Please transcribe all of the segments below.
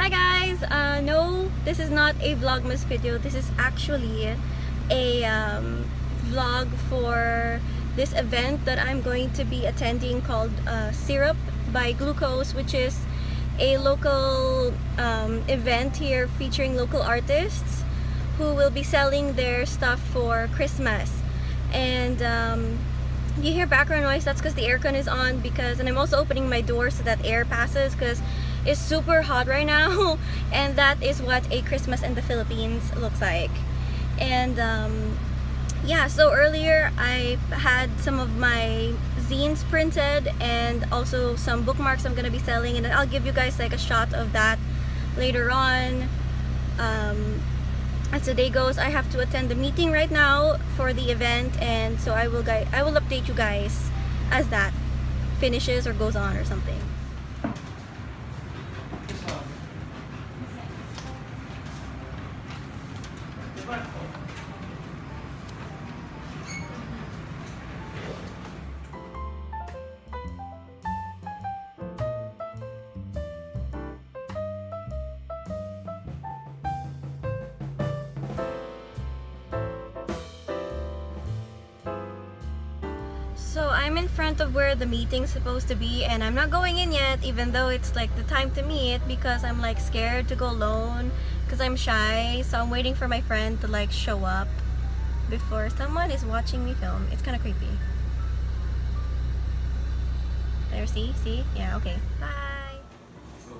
Hi guys! Uh, no, this is not a Vlogmas video. This is actually a um, vlog for this event that I'm going to be attending called uh, Syrup by Glucose, which is a local um, event here featuring local artists who will be selling their stuff for Christmas. And um, you hear background noise, that's because the aircon is on because, and I'm also opening my door so that air passes because it's super hot right now and that is what a Christmas in the Philippines looks like. And um, yeah, so earlier I had some of my zines printed and also some bookmarks I'm gonna be selling and I'll give you guys like a shot of that later on. Um, as the day goes, I have to attend the meeting right now for the event and so I will I will update you guys as that finishes or goes on or something. I'm in front of where the meeting's supposed to be and I'm not going in yet even though it's like the time to meet because I'm like scared to go alone because I'm shy so I'm waiting for my friend to like show up before someone is watching me film. It's kind of creepy. There, see? See? Yeah, okay. Bye! So,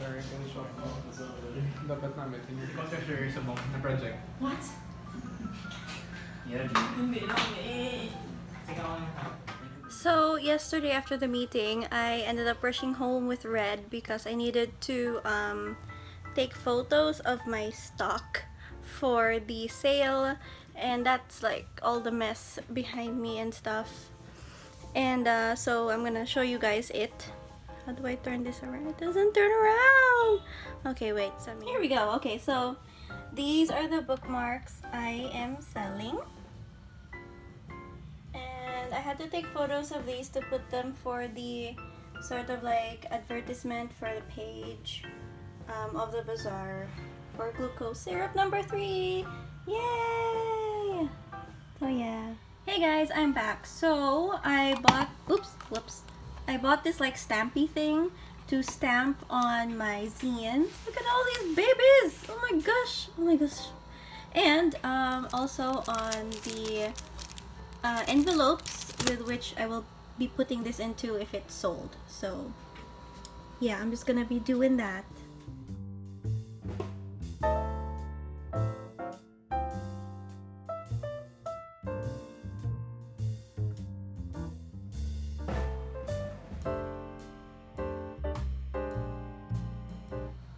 very cool shop mo. So, dapat namin tinigil. Ikaw siya share sa project. What? Hindi lang eh. So yesterday after the meeting, I ended up rushing home with Red because I needed to um, take photos of my stock for the sale and that's like all the mess behind me and stuff. And uh, so I'm gonna show you guys it. How do I turn this around? It doesn't turn around! Okay, wait, so here we go. Okay, so these are the bookmarks I am selling. And I had to take photos of these to put them for the sort of like advertisement for the page um, of the bazaar for glucose syrup number three. Yay! So yeah. Hey guys, I'm back. So I bought, oops, whoops. I bought this like stampy thing to stamp on my zine. Look at all these babies! Oh my gosh! Oh my gosh! And um, also on the uh, envelopes with which I will be putting this into if it's sold. So yeah, I'm just gonna be doing that.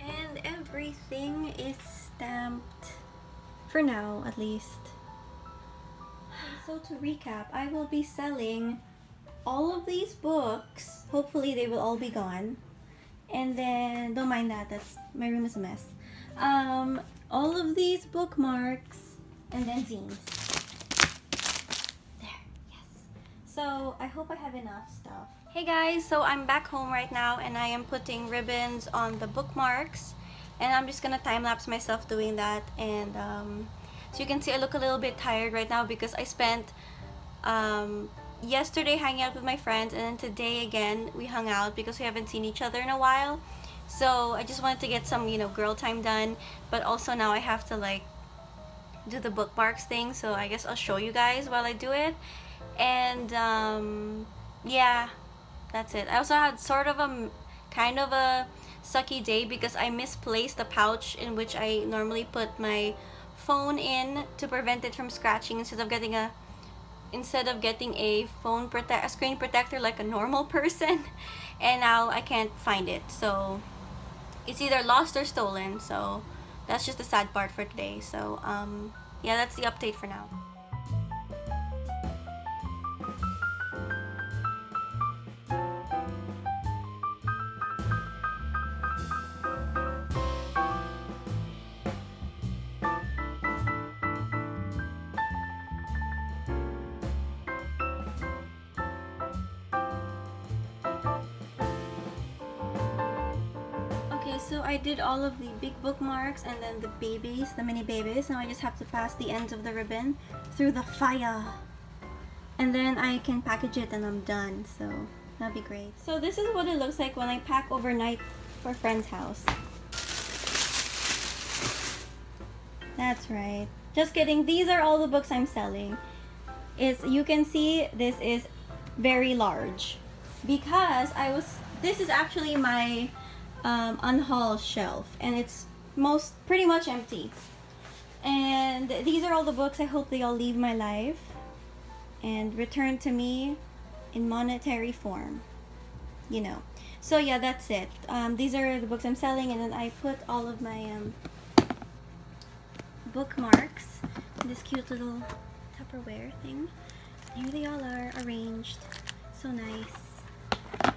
And everything is stamped for now at least. So to recap, I will be selling all of these books. Hopefully they will all be gone. And then, don't mind that, that's, my room is a mess. Um, all of these bookmarks and then zines. There, yes. So I hope I have enough stuff. Hey guys, so I'm back home right now and I am putting ribbons on the bookmarks. And I'm just gonna time-lapse myself doing that and um, so you can see I look a little bit tired right now because I spent um, yesterday hanging out with my friends and then today again we hung out because we haven't seen each other in a while. So I just wanted to get some, you know, girl time done. But also now I have to like do the bookmarks thing. So I guess I'll show you guys while I do it. And um, yeah, that's it. I also had sort of a kind of a sucky day because I misplaced the pouch in which I normally put my phone in to prevent it from scratching instead of getting a instead of getting a phone protect a screen protector like a normal person. And now I can't find it. So it's either lost or stolen. So that's just the sad part for today. So um yeah that's the update for now so I did all of the big bookmarks and then the babies, the mini babies. Now I just have to pass the ends of the ribbon through the fire. And then I can package it and I'm done, so that'd be great. So this is what it looks like when I pack overnight for friend's house. That's right. Just kidding. These are all the books I'm selling. Is you can see this is very large because I was this is actually my um, unhaul shelf and it's most pretty much empty. And these are all the books I hope they all leave my life and return to me in monetary form you know. So yeah that's it. Um, these are the books I'm selling and then I put all of my um, bookmarks in this cute little Tupperware thing. Here they all are arranged. So nice.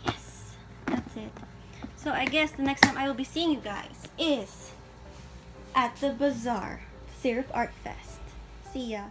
Yes that's it so I guess the next time I will be seeing you guys is at the Bazaar Syrup Art Fest. See ya.